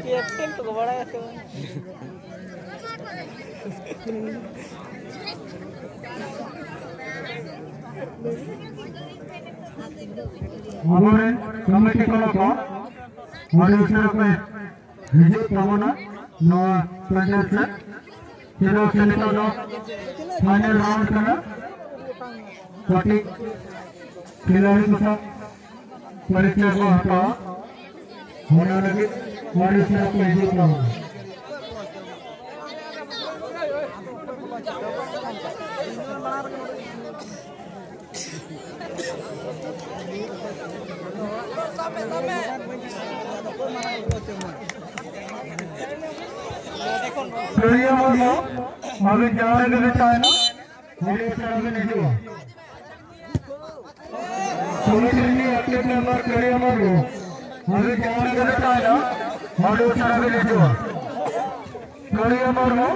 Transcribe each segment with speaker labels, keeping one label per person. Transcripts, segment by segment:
Speaker 1: Captain तो
Speaker 2: बड़ा ऐसे हमारे कमेटी कलाकार हमारे उद्योग में हिजू कामना नौ प्रेजेंट से चलो चलो नौ फाइनल राउंड करना पार्टी खिलाड़ी को परिचय को हटा मनोनगे परिचय को जीतना प्रिय बोलो अभी जाने के लिए चाहे ना मुझे चढ़ने नहीं हुआ ಸೂರತ್ರಿ ಅತ್ಯಂತ ಕಡೆಯ ಮಾಡಿ ಅದು ಗಮನದಲ್ಲಿ ಕಾಯ್ದ ಮಾಡುವ ಚೆನ್ನಾಗಿರುವ ಕಡೆಯ ಮಾಡು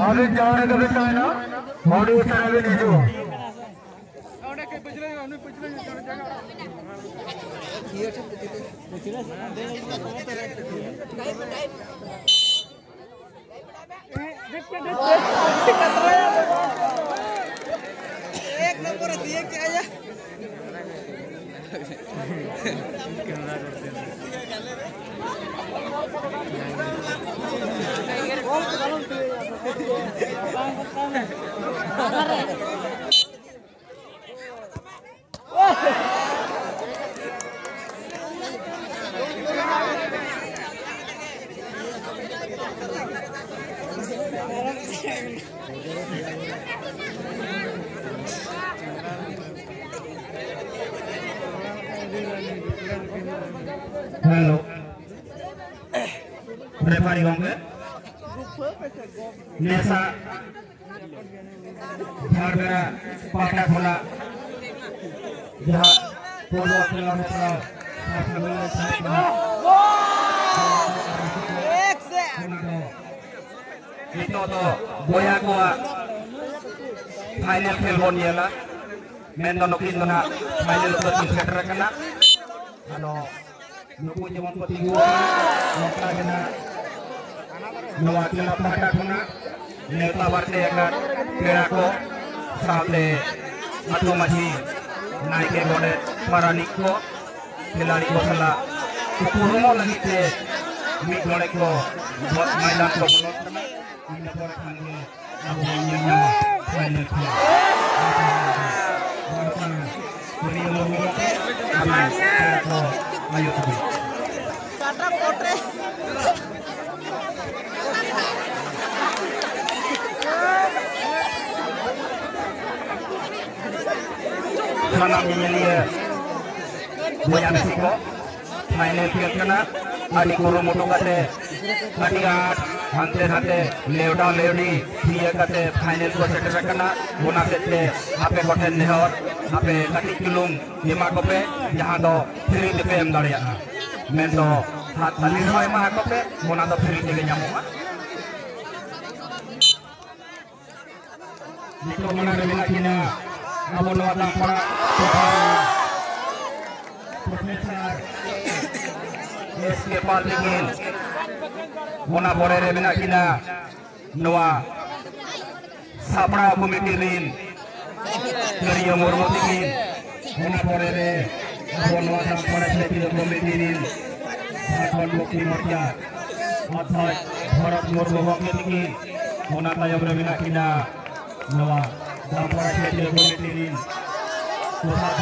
Speaker 2: ಅದು ಗಮನದಲ್ಲಿ ಕಾಯ್ದ ಮಾಡುವ ಚೆನ್ನಾಗಿರುವ
Speaker 1: एक नंबर दिए क्या कितना करते हैं। आया
Speaker 2: हेलो रेफारी होंगे नेसा झारगरा पाटा खोला जहाँ पोलो खेला होता
Speaker 1: एक से
Speaker 2: itu to boya ko final खेल bon yela men do nokin na final ko ti setra kana ano ᱱᱩᱠᱩ ᱡᱮᱢᱚᱱ ᱠᱚ ᱛᱤᱸᱜᱩᱜᱼᱟ ᱱᱚᱝᱠᱟ ᱜᱮ ᱱᱟᱜ ᱱᱚᱣᱟ ᱴᱚᱞᱟ ᱯᱟᱦᱴᱟ ᱠᱷᱚᱱᱟᱜ ᱱᱮᱣᱛᱟ ᱵᱟᱨᱛᱮ ᱟᱠᱟᱫ ᱯᱮᱲᱟ ᱠᱚ ᱥᱟᱶᱛᱮ ᱟᱛᱳ ᱢᱟᱺᱡᱷᱤ ᱱᱟᱭᱠᱮ ᱜᱚᱰᱮᱛ ᱯᱟᱨᱟᱱᱤᱠ ᱠᱚ ᱠᱷᱮᱞᱟᱲᱤ ᱠᱚ ᱥᱟᱞᱟᱜ ᱩᱯᱨᱩᱢᱚ ᱞᱟᱹᱜᱤᱫ ᱛᱮ ᱢᱤᱫ ᱜᱷᱚᱲᱮ ᱠᱚ ᱵᱚᱫ ᱢᱟᱭᱫᱟᱱ ᱠᱷᱟᱱ ᱜᱮ ᱟᱵᱚ
Speaker 1: আয়োজনে থানা
Speaker 2: মিলিয়ে বয়ান শিখো মাইনে থানা আটি কুরু মোটো কাতে আটি আট হাতে হাতে লেউডা লেউডি থিয়ে কাতে ফাইনাল কোচেটে রাখনা বোনা সেতে আপে বটে নেহর। ape tadi tulung hima mona do Sekil Komiti Rin, Bharat Mukti Morja, Athaj Bharat Murmu Wakil Tingin, Mona Tayo Menak kina, Noa Lampara Sekil Komiti Rin, Tuhan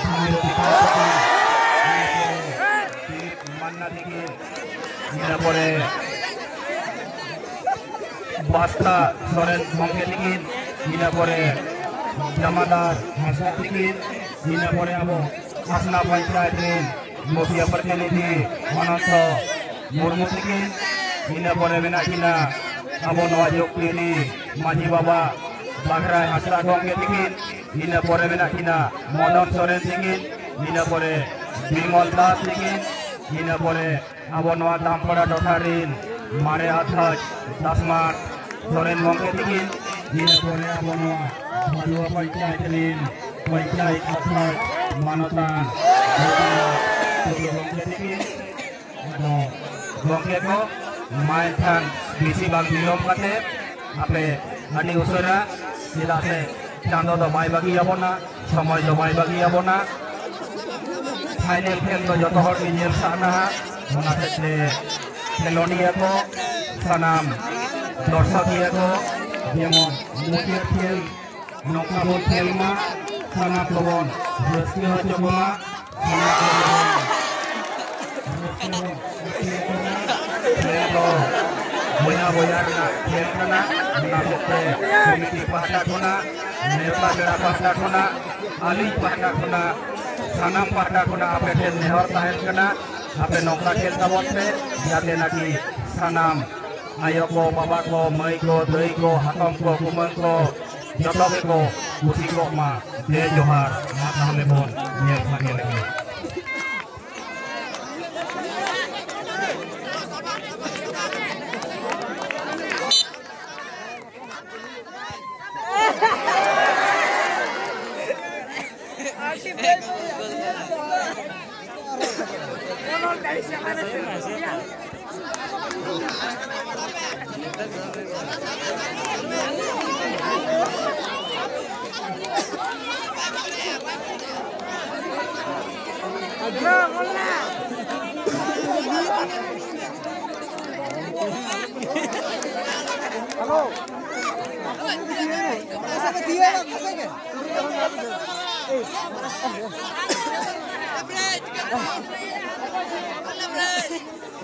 Speaker 2: sambil kita Manna থেকে তারপরে বাস্তা সরেন মঙ্গে থেকে জামাদার হাসা থেকে তারপরে আবো হাসনা পঞ্চায়েত মুখিয়া প্রতিনিধি অনন্ত মুর্মু থেকে তারপরে মেনা কিনা আবো নওয়া যোগিনী মাঝি বাবা, বাগরায় হাসরা গঙ্গে থেকে তারপরে মেনা কিনা মদন সরেন থেকে তারপরে বিমল দাস থেকে ᱤᱱᱟᱹ ᱯᱚᱨᱮ ᱟᱵᱚ ᱱᱚᱣᱟ ᱫᱟᱢᱯᱟᱲᱟ ᱴᱚᱴᱷᱟ ᱨᱮᱱ ᱢᱟᱨᱮ ᱟᱛᱷᱟᱡ ᱫᱟᱥᱢᱟᱴ ᱥᱚᱨᱮᱱ ᱜᱚᱢᱠᱮ ᱛᱤᱠᱤᱱ ᱤᱱᱟᱹ ᱯᱚᱨᱮ ᱟᱵᱚ ᱱᱚᱣᱟ ᱵᱷᱟᱞᱩᱣᱟ ᱯᱚᱧᱪᱟᱭᱮᱛ ᱨᱮᱱ panchayat ᱟᱛᱷᱟᱡ manatan tujuh gongke ini ada gongke ko main kan bisi bang bilom kate ape adi usara tidak se chando do mai bagi abona সময় do mai bagi abona final খেল do joto hor ni nyel sana ona ক্ষেত্রে খেলোয়াড়িয়া ko sanam দর্শকীয়া ko sana coba ali sanam ayoko babako maiko driko akomko kumanko jotokeko putiko ma de johar
Speaker 1: matamebon nyek makeleke Terima. Lebrade! Lebrade!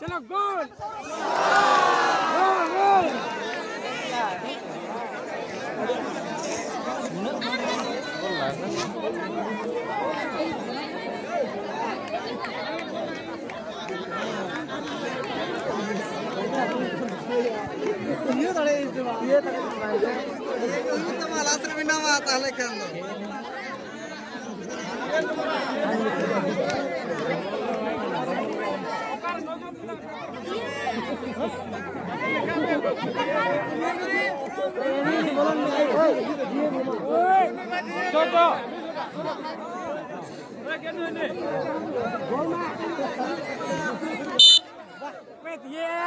Speaker 1: चलो गोल ये तड़े ये तड़े ये तुम्हारा last में ना आता है
Speaker 3: लेकिन Yeah.